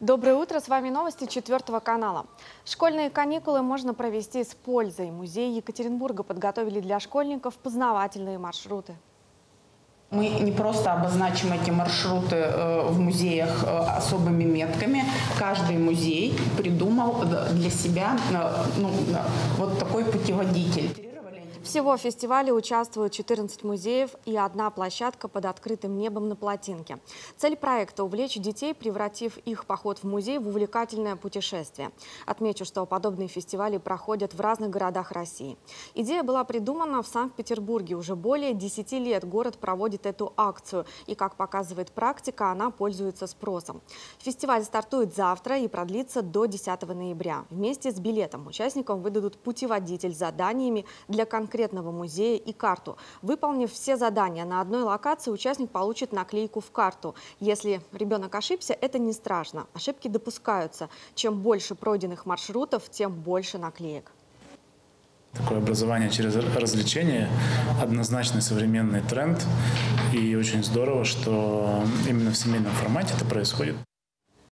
Доброе утро, с вами новости четвертого канала. Школьные каникулы можно провести с пользой. Музей Екатеринбурга подготовили для школьников познавательные маршруты. Мы не просто обозначим эти маршруты э, в музеях э, особыми метками. Каждый музей придумал для себя э, ну, вот такой путеводитель. Всего в фестивале участвуют 14 музеев и одна площадка под открытым небом на плотинке. Цель проекта – увлечь детей, превратив их поход в музей в увлекательное путешествие. Отмечу, что подобные фестивали проходят в разных городах России. Идея была придумана в Санкт-Петербурге. Уже более 10 лет город проводит эту акцию. И, как показывает практика, она пользуется спросом. Фестиваль стартует завтра и продлится до 10 ноября. Вместе с билетом участникам выдадут путеводитель с заданиями для конкретных конкретного музея и карту. Выполнив все задания на одной локации, участник получит наклейку в карту. Если ребенок ошибся, это не страшно. Ошибки допускаются. Чем больше пройденных маршрутов, тем больше наклеек. Такое образование через развлечение – однозначный современный тренд. И очень здорово, что именно в семейном формате это происходит.